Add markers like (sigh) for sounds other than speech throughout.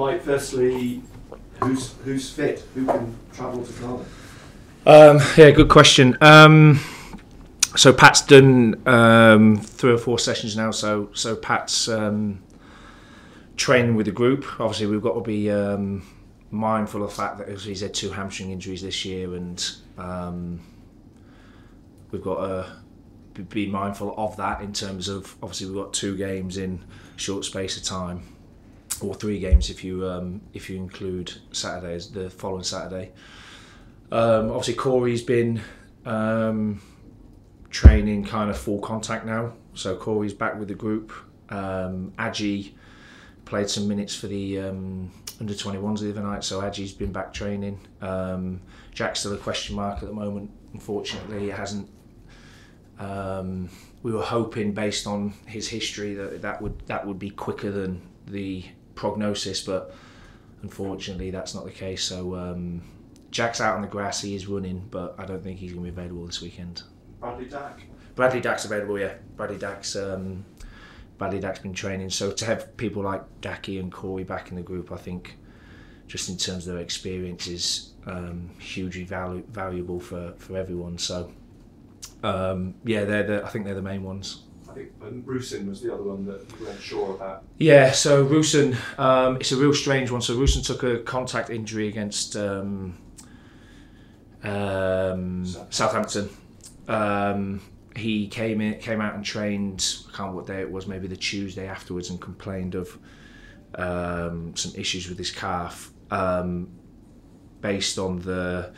Mike, firstly, who's who's fit? Who can travel to Cardiff? Um, yeah, good question. Um, so Pat's done um, three or four sessions now. So so Pat's um, training with the group. Obviously, we've got to be um, mindful of the fact that he's had two hamstring injuries this year, and um, we've got to be mindful of that in terms of obviously we've got two games in short space of time, or three games if you um, if you include Saturdays, the following Saturday. Um, obviously, Corey's been um, training kind of full contact now, so Corey's back with the group. Um, played some minutes for the um, under 21s the other night, so Aji's been back training. Um, Jack's still a question mark at the moment. Unfortunately, he hasn't. Um, we were hoping, based on his history, that that would that would be quicker than the prognosis, but unfortunately, that's not the case. So um, Jack's out on the grass. He is running, but I don't think he's going to be available this weekend. Bradley Dack. Bradley Dack's available, yeah. Bradley Dack's um, Bradley Dack's been training. So to have people like Dacky and Corey back in the group, I think, just in terms of their experience, is um, hugely valu- valuable for, for everyone. So um, yeah, they're the, I think they're the main ones. I think Rusyn was the other one that you weren't sure about. Yeah, so Rusyn, um, it's a real strange one. So Rusyn took a contact injury against um, um, Southampton. Um, he came in, came out and trained. I can't remember what day it was. Maybe the Tuesday afterwards, and complained of um, some issues with his calf. Um, based on the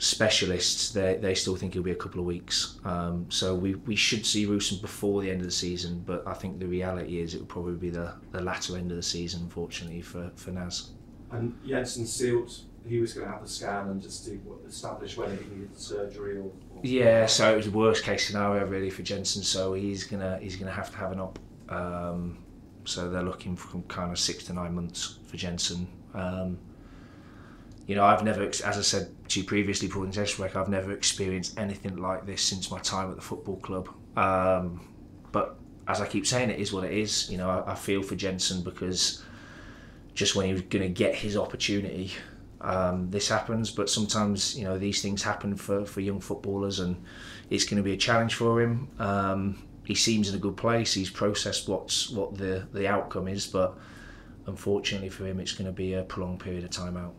specialists, they, they still think it'll be a couple of weeks. Um, so we, we should see Rusyn before the end of the season, but I think the reality is it will probably be the, the latter end of the season, unfortunately, for, for Naz. And Jenson Seelt he was going to have the scan and just to establish whether he needed surgery or, or yeah so it was the worst case scenario really for Jenson so he's gonna he's gonna have to have an op um, so they're looking for kind of six to nine months for Jenson um, you know I've never as I said to you previously Paul in work I've never experienced anything like this since my time at the football club um, but as I keep saying it is what it is you know I, I feel for Jenson because just when he was going to get his opportunity um, this happens. But sometimes you know these things happen for, for young footballers, and it's going to be a challenge for him. Um, he seems in a good place. He's processed what's what the the outcome is, but unfortunately for him, it's going to be a prolonged period of time out.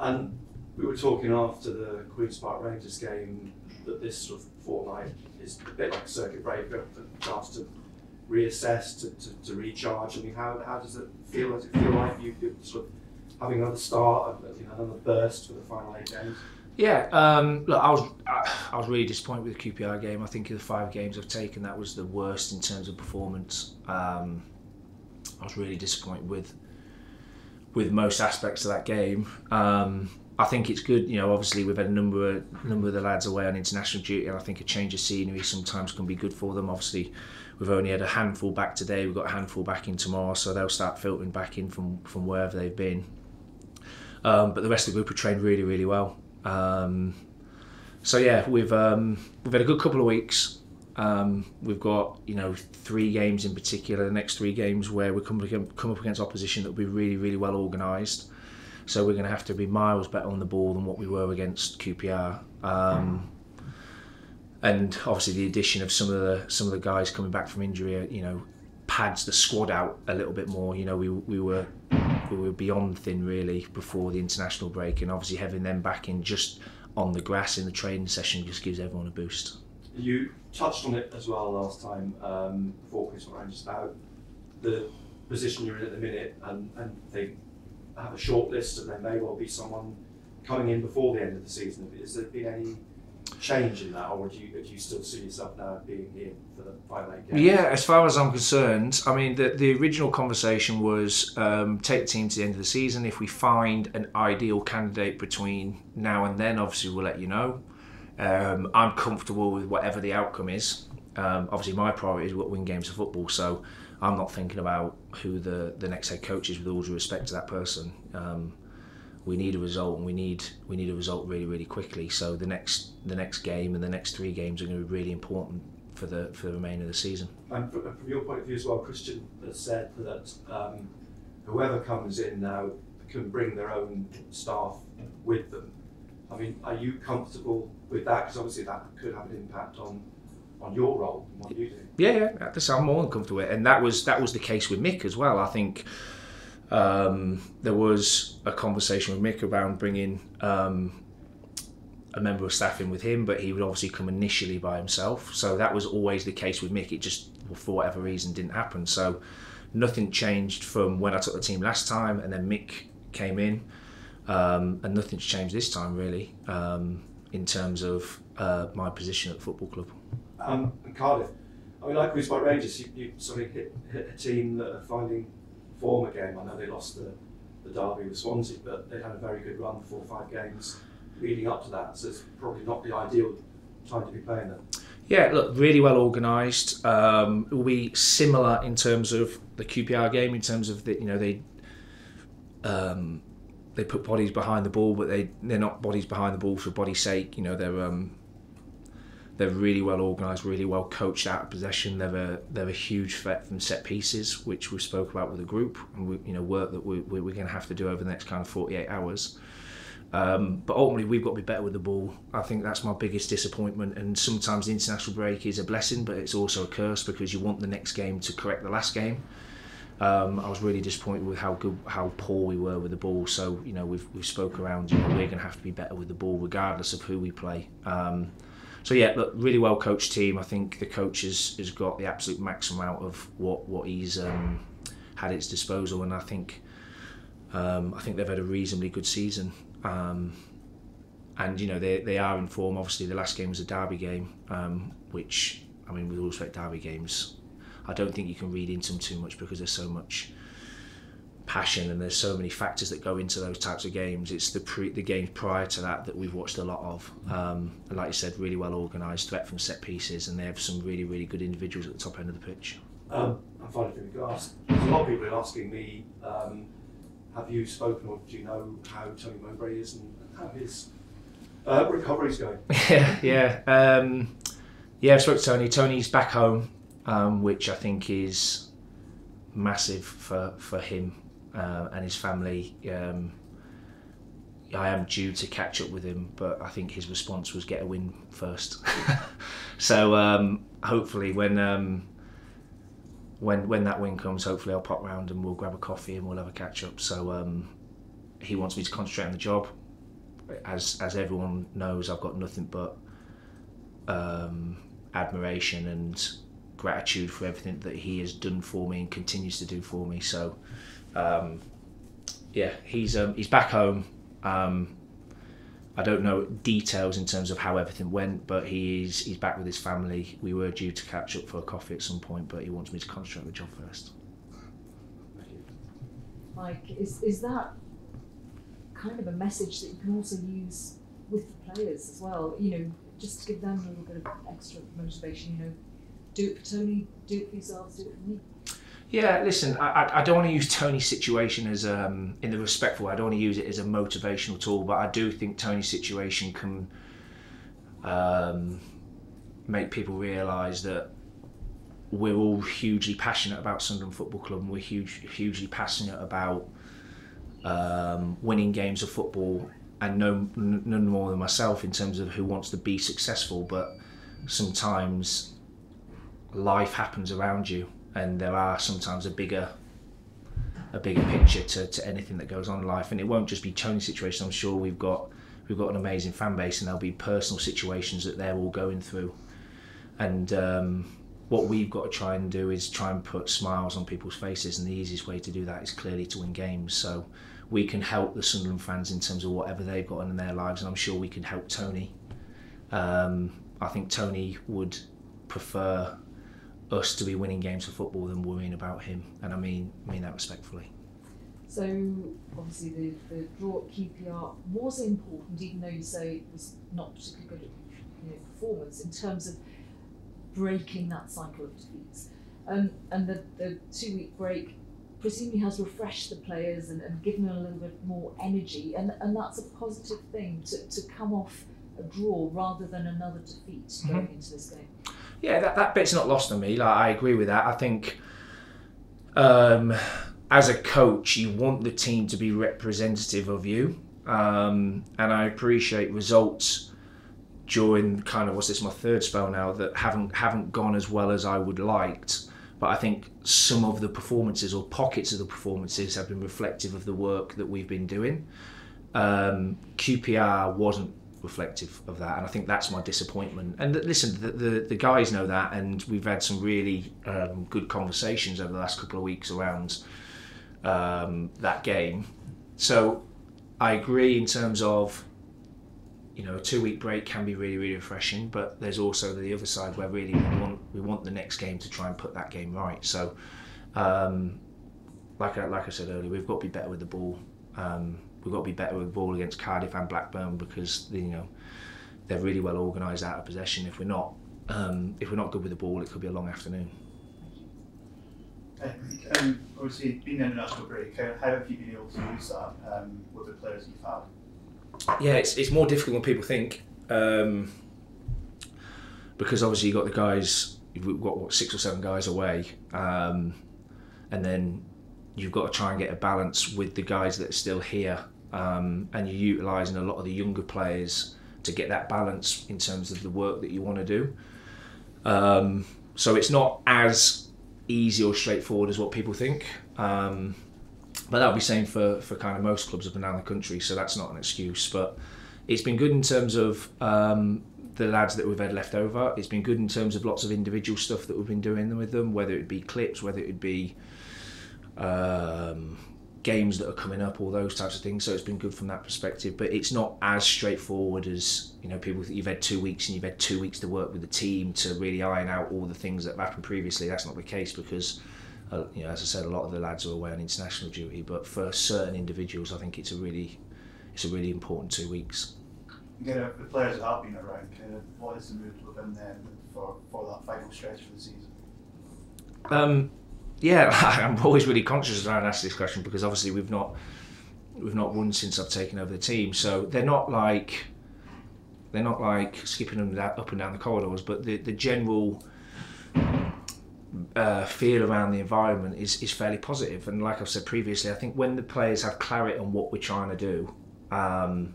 And we were talking after the Queens Park Rangers game that this sort of fortnight is a bit like a circuit breaker, a chance to reassess, to, to, to recharge. I mean, how, how does it feel? Does it feel like you, sort of having another start, you know, another burst for the final eight games? Yeah, um, look, I was I was really disappointed with the QPR game. I think of the five games I've taken, that was the worst in terms of performance. Um, I was really disappointed with with most aspects of that game. Um, I think it's good, you know. Obviously, we've had a number of number of the lads away on international duty, and I think a change of scenery sometimes can be good for them. Obviously, we've only had a handful back today. We've got a handful back in tomorrow, so they'll start filtering back in from from wherever they've been. Um, but the rest of the group have trained really, really well. Um, so yeah, we've um, we've had a good couple of weeks. Um, we've got you know three games in particular, the next three games where we come come up against opposition that will be really, really well organised. So we're going to have to be miles better on the ball than what we were against QPR. Um, and obviously the addition of some of the some of the guys coming back from injury, you know, pads the squad out a little bit more. You know, we we were we were beyond thin really before the international break, and obviously having them back in just on the grass in the training session just gives everyone a boost. You touched on it as well last time um, before Chris Ryan just about the position you're in at the minute, and, and they have a short list, and there may well be someone coming in before the end of the season. Has there been any change in that, or do you, do you still see yourself now being here for the final eight games? Yeah, as far as I'm concerned, I mean the the original conversation was um, take the team to the end of the season. If we find an ideal candidate between now and then, obviously we'll let you know. Um, I'm comfortable with whatever the outcome is. Um, obviously, my priority is what win games of football, so I'm not thinking about who the, the next head coach is with all due respect to that person. Um, we need a result and we need we need a result really really quickly so the next the next game and the next three games are going to be really important for the for the remainder of the season and from, your point of view as well Kristjaan has said that um, whoever comes in now can bring their own staff with them. I mean, are you comfortable with that? Because obviously that could have an impact on on your role and what you do. Yeah, yeah, I'm more than comfortable with it. And that was that was the case with Mick as well. I think um, there was a conversation with Mick around bringing um, a member of staff in with him, but he would obviously come initially by himself. So that was always the case with Mick. It just, for whatever reason, didn't happen. So nothing changed from when I took the team last time, and then Mick came in, um, and nothing's changed this time really um, in terms of uh, my position at the football club. Um, and Cardiff, I mean, like Queen's Park Rangers, you, you sort of hit, hit a team that are finding form again. I know they lost the, the derby with Swansea, but they had a very good run, four or five games leading up to that. So it's probably not the ideal time to be playing them. Yeah, look, really well organised. Um, it will be similar in terms of the QPR game, in terms of the, you know they um, they put bodies behind the ball, but they they're not bodies behind the ball for body's sake. You know they're um, they're really well organised, really well coached out of possession. They're a they're a huge threat from set pieces, which we spoke about with the group, and we, you know work that we, we we're going to have to do over the next kind of 48 hours. Um, but ultimately, we've got to be better with the ball. I think that's my biggest disappointment. And sometimes the international break is a blessing, but it's also a curse because you want the next game to correct the last game. Um, I was really disappointed with how good, how poor we were with the ball. So you know, we've we've spoke around. You know, we're going to have to be better with the ball, regardless of who we play. Um, so yeah, look, really well coached team. I think the coach has, has got the absolute maximum out of what what he's um, had at his disposal, and I think um, I think they've had a reasonably good season. Um, and you know they they are in form. Obviously, the last game was a derby game, um, which I mean, with all respect, derby games, I don't think you can read into them too much because there's so much passion and there's so many factors that go into those types of games. It's the pre, the games prior to that that we've watched a lot of. Um, and like you said, really well organised, threat from set pieces, and they have some really really good individuals at the top end of the pitch. Um, I find it to ask. There's a lot of people are asking me, um, have you spoken or do you know how Tony Mowbray is and how his uh, recovery's going? (laughs) yeah, yeah, um, yeah. I spoke to Tony. Tony's back home, um, which I think is massive for for him uh, and his family. Um, I am due to catch up with him, but I think his response was get a win first. (laughs) so um, hopefully, when um, when when that win comes, hopefully I'll pop round and we'll grab a coffee and we'll have a catch up. So um, he wants me to concentrate on the job. As as everyone knows, I've got nothing but um, admiration and gratitude for everything that he has done for me and continues to do for me. So um, yeah, he's um, he's back home. Um, I don't know details in terms of how everything went, but he's he's back with his family. We were due to catch up for a coffee at some point, but he wants me to concentrate on the job first. Mike, is is that kind of a message that you can also use with the players as well? You know, just to give them a little bit of extra motivation. You know, do it for Tony, do it for yourselves, do it for me. Yeah, listen, I, I don't want to use Tony's situation as um, in the respectful. Way, I don't want to use it as a motivational tool, but I do think Tony's situation can um, make people realise that we're all hugely passionate about Sunderland Football Club, and we're huge, hugely passionate about um, winning games of football, and no none more than myself in terms of who wants to be successful. But sometimes life happens around you and there are sometimes a bigger a bigger picture to, to anything that goes on in life. And it won't just be Tony's situation I'm sure we've got we've got an amazing fan base and there'll be personal situations that they're all going through. And um, what we've got to try and do is try and put smiles on people's faces and the easiest way to do that is clearly to win games. So we can help the Sunderland fans in terms of whatever they've got in their lives and I'm sure we can help Tony. Um, I think Tony would prefer us to be winning games of football than worrying about him, and I mean mean that respectfully. So obviously the, the draw at QPR was important, even though you say it was not particularly good at you know, performance in terms of breaking that cycle of defeats. Um, and the, the two week break presumably has refreshed the players and, and given them a little bit more energy, and, and that's a positive thing to, to come off a draw rather than another defeat mm-hmm. going into this game yeah, that, that bit's not lost on me. Like I agree with that. I think um, as a coach, you want the team to be representative of you, um, and I appreciate results during kind of what's this my third spell now that haven't haven't gone as well as I would liked. But I think some of the performances or pockets of the performances have been reflective of the work that we've been doing. Um, QPR wasn't reflective of that, and I think that's my disappointment. And listen, the, the, the guys know that, and we've had some really um, good conversations over the last couple of weeks around um, that game. So I agree in terms of you know a two week break can be really really refreshing, but there's also the other side where really we want we want the next game to try and put that game right. So. Um, like I, like I said earlier, we've got to be better with the ball. Um, we've got to be better with the ball against Cardiff and Blackburn because you know they're really well organised out of possession. If we're not, um, if we're not good with the ball, it could be a long afternoon. Um, obviously, being in a national break, how, how have you been able to use that um, with the players you've had? Yeah, it's, it's more difficult than people think um, because obviously you've got the guys, you've got what, six or seven guys away, um, and then you've got to try and get a balance with the guys that are still here, um, and you're utilising a lot of the younger players to get that balance in terms of the work that you want to do. Um, so it's not as easy or straightforward as what people think. Um, but that'll be same for, for kind of most clubs up and down the country, so that's not an excuse. But it's been good in terms of um, the lads that we've had left over. It's been good in terms of lots of individual stuff that we've been doing with them, whether it be clips, whether it be um, games that are coming up, all those types of things. So it's been good from that perspective. But it's not as straightforward as you know people. You've had two weeks and you've had two weeks to work with the team to really iron out all the things that have happened previously. That's not the case because. Uh, you know, as I said, a lot of the lads are away on international duty, but for certain individuals, I think it's a really, it's a really important two weeks. You know, the players that have been around, kind of, what is the mood within them for, for that final stretch for the season? Um, yeah, (laughs) I'm always really conscious around asking this question because obviously we've not we've not won since I've taken over the team, so they're not like they're not like skipping them up and down the corridors, but the the general uh, feel around the environment is, is fairly positive. And like I've said previously, I think when the players have clarity on what we're trying to do, um,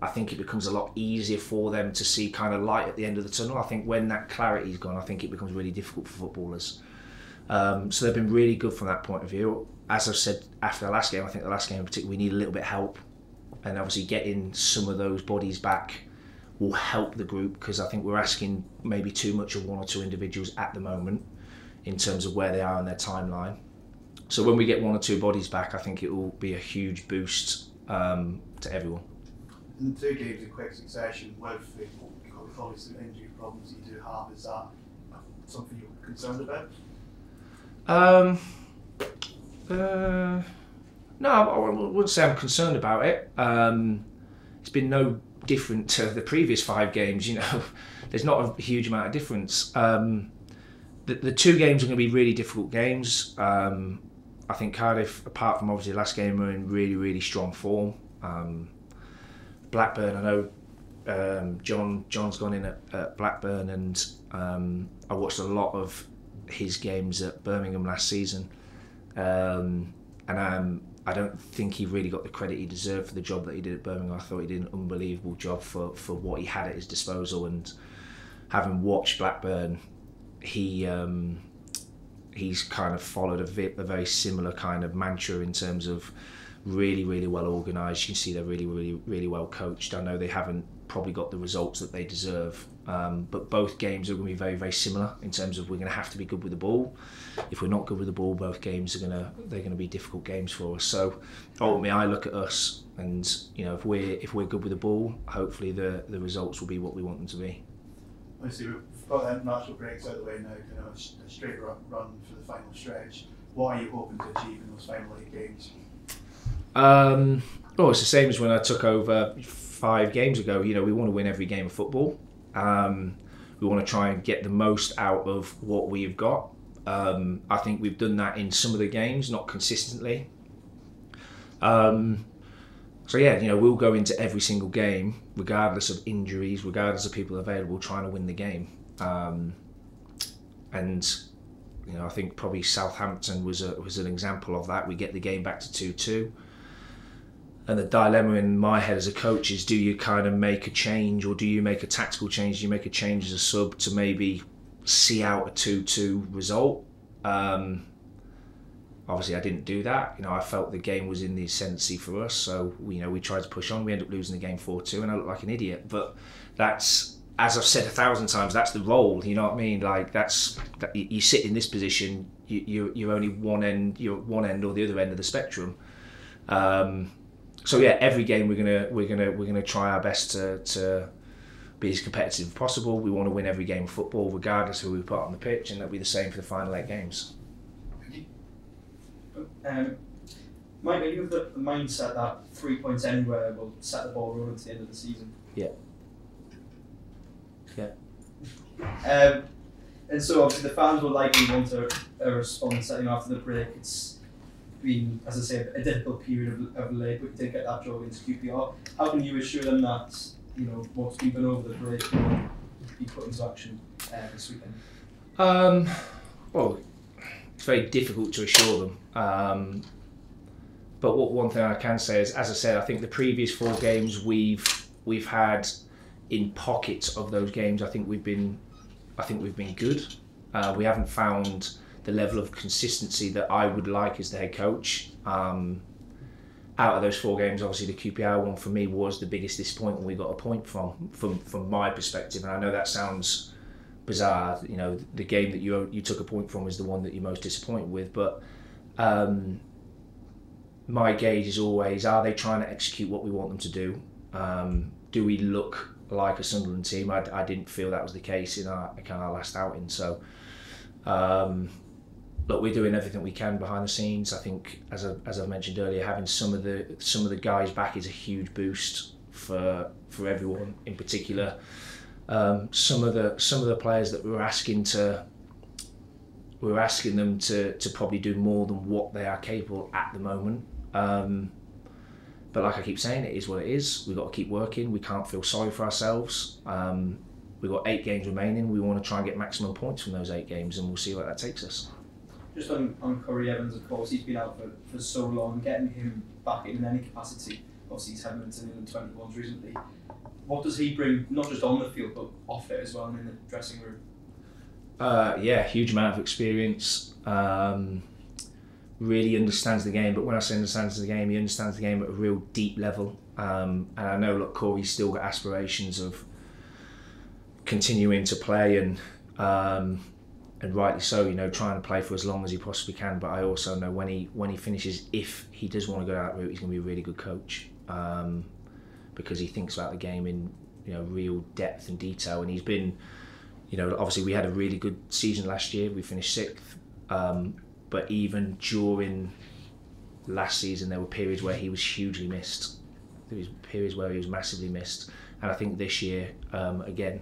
I think it becomes a lot easier for them to see kind of light at the end of the tunnel. I think when that clarity's gone, I think it becomes really difficult for footballers. Um, so they've been really good from that point of view. As I've said after the last game, I think the last game in particular, we need a little bit of help, and obviously getting some of those bodies back will help the group because I think we're asking maybe too much of one or two individuals at the moment in terms of where they are in their timeline. So when we get one or two bodies back, I think it will be a huge boost um, to everyone. The two games in quick succession, with the obviously injury problems you do have, is that something you're concerned about? Um, uh, no, I wouldn't say I'm concerned about it. Um, it's been no different to the previous five games. You know, (laughs) there's not a huge amount of difference. Um, the, the two games are going to be really difficult games. Um, I think Cardiff, apart from obviously the last game, are in really, really strong form. Um, Blackburn, I know um, John John's gone in at, at Blackburn, and um, I watched a lot of his games at Birmingham last season, um, and um, I don't think he really got the credit he deserved for the job that he did at Birmingham. I thought he did an unbelievable job for, for what he had at his disposal, and having watched Blackburn, he um, he's kind of followed a, vi- a very similar kind of mantra in terms of really really well organised. You can see they're really really really well coached. I know they haven't probably got the results that they deserve. Um, but both games are going to be very, very similar in terms of we're going to have to be good with the ball. If we're not good with the ball, both games are going to they're going to be difficult games for us. So ultimately, I look at us, and you know, if we're if we're good with the ball, hopefully the the results will be what we want them to be. Obviously, we've got that national breaks out of the way now. Kind of a straight run, run for the final stretch. What are you hoping to achieve in those final eight games? Um, well, it's the same as when I took over five games ago. You know, we want to win every game of football. Um, we want to try and get the most out of what we've got. Um, I think we've done that in some of the games, not consistently. Um, so yeah, you know, we'll go into every single game, regardless of injuries, regardless of people available, trying to win the game. Um, and You know, I think probably Southampton was a, was an example of that. We get the game back to two two. And the dilemma in my head as a coach is: do you kind of make a change, or do you make a tactical change? Do you make a change as a sub to maybe see out a two-two result? Um, obviously, I didn't do that. You know, I felt the game was in the ascendancy for us, so you know we tried to push on. We ended up losing the game four-two, and I looked like an idiot. But that's as I've said a thousand times, that's the role. You know what I mean? Like that's that you, you sit in this position. You, you you're only one end. You're one end or the other end of the spectrum. Um, so yeah, every game we're gonna we're gonna we're gonna try our best to to be as competitive as possible. We want to win every game of football, regardless of who we put on the pitch, and that'll be the same for the final eight games. Um, Mike, are you of the mindset that three points anywhere will set the ball rolling to the end of the season? Yeah. Yeah. Um, and so obviously the fans will likely want a, a response you know, after the break. It's been, as I say, a difficult period of, of late, but you did get that draw against QPR. How can you assure them that you know what's been over the break will be put into action uh, this weekend? Um, well, it's very difficult to assure them. Um, but what one thing I can say is, as I said, I think the previous four games we've we've had in pockets of those games. I think we've been, I think we've been good. Uh, we haven't found the level of consistency that I would like as the head coach. Um, out of those four games, obviously the QPR one for me was the biggest disappointment we got a point from, from from my perspective. And I know that sounds bizarre. You know, the game that you you took a point from is the one that you're most disappointed with. But um, my gauge is always: Are they trying to execute what we want them to do? Um, do we look like a Sunderland team? I, I didn't feel that was the case in our kind of last outing. So. Um, look, we're doing everything we can behind the scenes. I think, as I, as I mentioned earlier, having some of the some of the guys back is a huge boost for for everyone. In particular, um, some of the some of the players that we're asking to we're asking them to to probably do more than what they are capable at the moment. Um, but like I keep saying, it is what it is. We've got to keep working. We can't feel sorry for ourselves. Um, we've got eight games remaining. We want to try and get maximum points from those eight games, and we'll see where that takes us just on, on Corey Evans, of course, he's been out for, for so long, getting him back in any capacity. Obviously, he's had minutes in the 21s recently. What does he bring, not just on the field, but off it as well and in the dressing room? Uh, yeah, huge amount of experience. Um, really understands the game, but when I say understands the game, he understands the game at a real deep level. Um, and I know, look, Corey's still got aspirations of continuing to play and um, and rightly so, you know, trying to play for as long as he possibly can. But I also know when he when he finishes, if he does want to go that route, he's going to be a really good coach um, because he thinks about the game in you know real depth and detail. And he's been, you know, obviously we had a really good season last year. We finished sixth, um, but even during last season, there were periods where he was hugely missed. There was periods where he was massively missed, and I think this year um, again.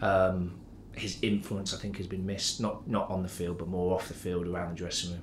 Um, his influence, I think, has been missed. Not not on the field, but more off the field, around the dressing room.